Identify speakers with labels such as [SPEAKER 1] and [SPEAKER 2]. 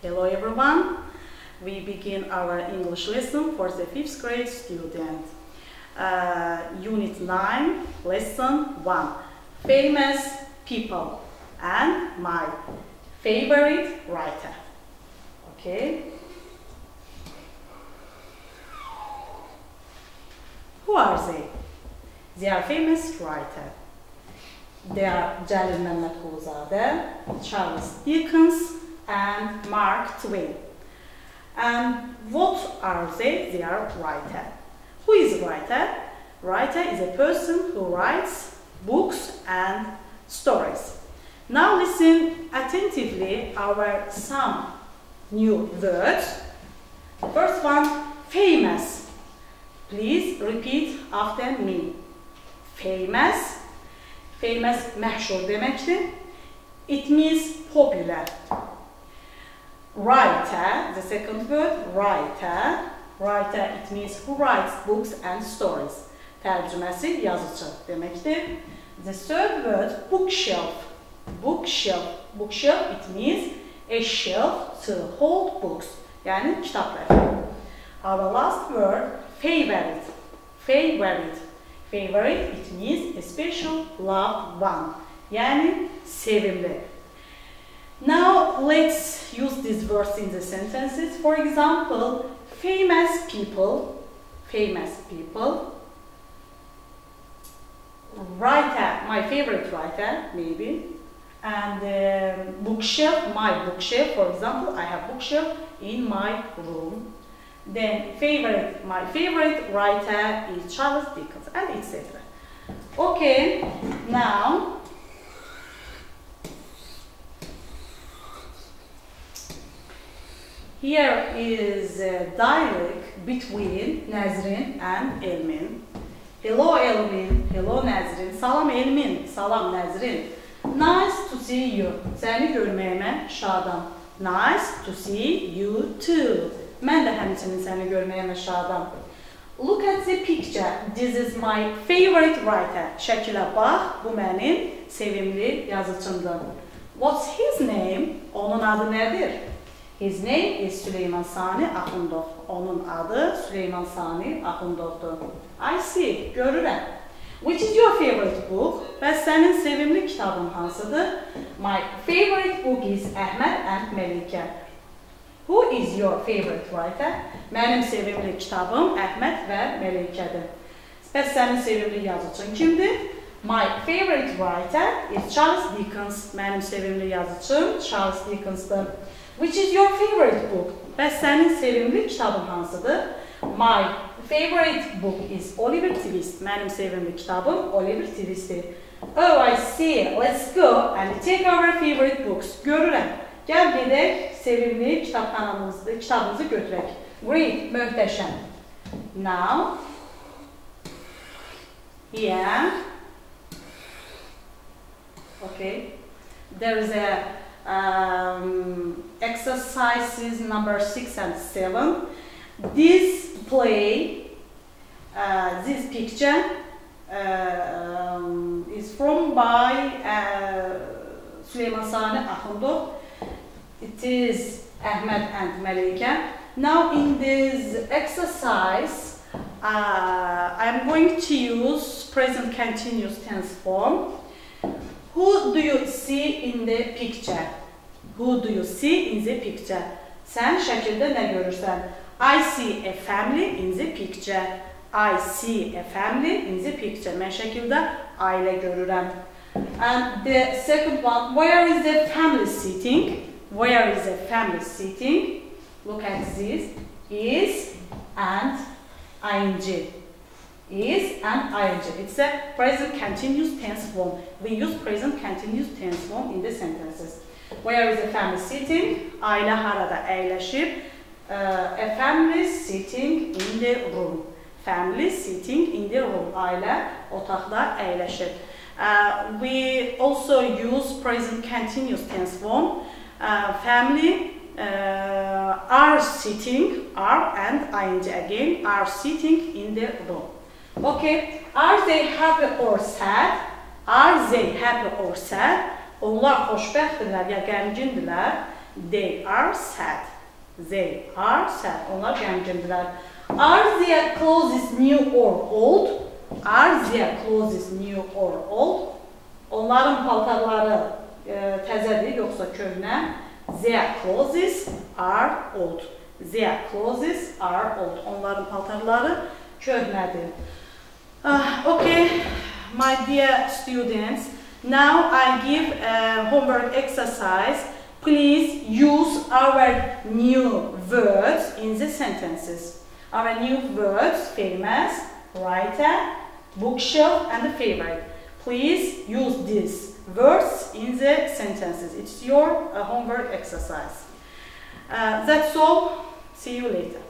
[SPEAKER 1] Hello everyone. We begin our English lesson for the fifth grade student. Uh, unit 9, lesson 1. Famous people and my favorite writer. Okay. Who are they? They are famous writer. They are Jalil Mehmet Charles Dickens, and Mark Twain. And what are they? They are writer. Who is writer? Writer is a person who writes books and stories. Now listen attentively our some new words. First one, famous. Please repeat after me. Famous. Famous məşhur deməkdir. It means popular. Writer, the second word, writer. Writer, it means who writes books and stories. Tərcüməsi yazıcı deməkdir. The third word, bookshelf. Bookshelf. Bookshelf, it means a shelf to hold books. Yəni kitablar. Our last word, favorite. Favorite. Favorite, it means a special loved one. Yəni sevimli. Now let's use this words in the sentences. For example, famous people, famous people, writer, my favorite writer, maybe, and um, bookshelf, my bookshelf, for example, I have bookshelf in my room. Then favorite, my favorite writer is Charles Dickens, and etc. Okay, now Here is a dialogue between Nazrin and Elmin. Hello Elmin, hello Nazrin. Salam Elmin, salam Nazrin. Nice to see you. Səni görməyimə şadam. Nice to see you too. Mən də həmçinin səni görməyimə şadam. Look at the picture. This is my favorite writer. Şəkilə bax, bu mənim sevimli yazıçımdır. What's his name? Onun adı nədir? His name is Süleyman Sani Axundov. Onun adı Süleyman Sani Axundovdur. I see, görürəm. Which is your favorite book? Bəs sənin sevimli kitabın hansıdır? My favorite book is Əhməd and Məlikə. Who is your favorite writer? Mənim sevimli kitabım Əhməd və Məlikədir. Bəs sənin sevimli yazıçın kimdir? My favorite writer is Charles Dickens. Mənim sevimli yazıçım Charles Dickens'dır. Which is your favorite book? Bəs sənin sevimli kitabın hansıdır? My favorite book is Oliver Twist. Mənim sevimli kitabım Oliver Twist'dir. Oh, I see. Let's go and take our favorite books. Görürəm. Gəl gedək sevimli kitabxanamızı, kitabımızı götürək. Great, möhtəşəm. Now, here, okay, there is a um, exercises number six and seven. This play, uh, this picture uh, um, is from by uh, Süleyman Sani Axundov. It is Ahmed and Malika. Now in this exercise, uh, I'm going to use present continuous tense form. Who do you see in the picture? Who do you see in the picture? Sən şəkildə nə görürsən? I see a family in the picture. I see a family in the picture. Mən şəkildə ailə görürəm. And the second one, where is the family sitting? Where is the family sitting? Look at this. Is and ing is and ing. It's a present continuous tense form. We use present continuous tense form in the sentences. Where is the family sitting? Ailə harada əyləşib? Uh, a family sitting in the room. Family sitting in the room. Ailə otaqda əyləşib. Uh, we also use present continuous tense form. Uh, family uh, are sitting, are and ing again, are sitting in the room. Okay, are they happy or sad? Are they happy or sad? Onlar xoşbəxtdirlər ya qəmgindirlər? They are sad. They are sad. Onlar qəmgindirlər. Are their clothes new or old? Are their clothes new or old? Onların paltarları e, təzədir yoxsa köhnə? Their clothes are old. Their clothes are old. Onların paltarları köhnədir. Uh, okay, my dear students, now I give a homework exercise. Please use our new words in the sentences. Our new words, famous, writer, bookshelf, and favorite. Please use these words in the sentences. It's your uh, homework exercise. Uh, that's all. See you later.